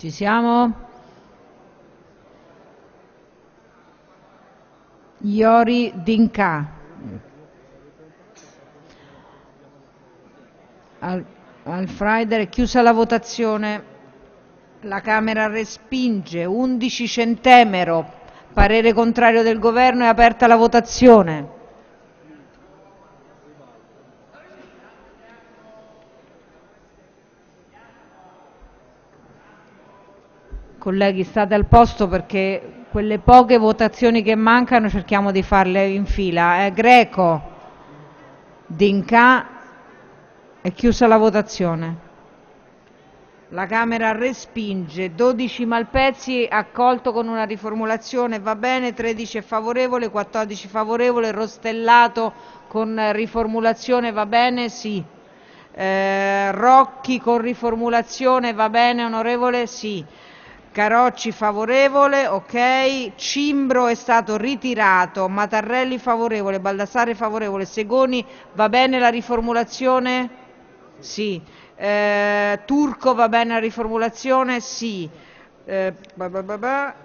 Ci siamo? Iori Dinca. Al, Alfreider è chiusa la votazione. La Camera respinge. 11 Centemero. Parere contrario del Governo. È aperta la votazione. Colleghi, state al posto perché quelle poche votazioni che mancano cerchiamo di farle in fila. Eh, Greco, Dinca, è chiusa la votazione. La Camera respinge. 12 Malpezzi accolto con una riformulazione, va bene, 13 è favorevole, 14 favorevole, Rostellato con riformulazione, va bene, sì. Eh, Rocchi con riformulazione, va bene, onorevole, sì. Carocci favorevole, ok. Cimbro è stato ritirato. Matarrelli favorevole, Baldassare favorevole, Segoni va bene la riformulazione? Sì. Eh, Turco va bene la riformulazione? Sì. Eh,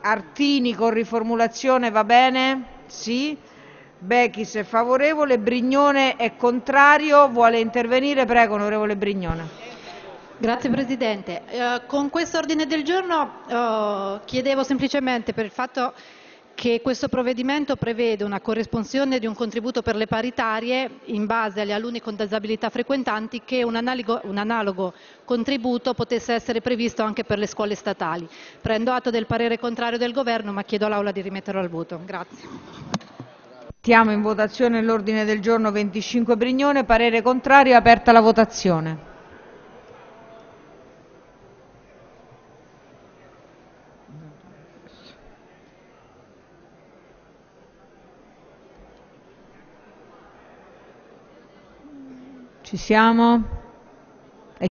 Artini con riformulazione va bene? Sì. Bechis è favorevole, Brignone è contrario, vuole intervenire? Prego, onorevole Brignone. Grazie Presidente. Eh, con questo ordine del giorno eh, chiedevo semplicemente per il fatto che questo provvedimento prevede una corresponsione di un contributo per le paritarie in base agli alunni con disabilità frequentanti che un analogo, un analogo contributo potesse essere previsto anche per le scuole statali. Prendo atto del parere contrario del Governo ma chiedo all'Aula di rimetterlo al voto. Grazie. Mettiamo in votazione l'ordine del giorno 25 Brignone, parere contrario, aperta la votazione. Ci siamo?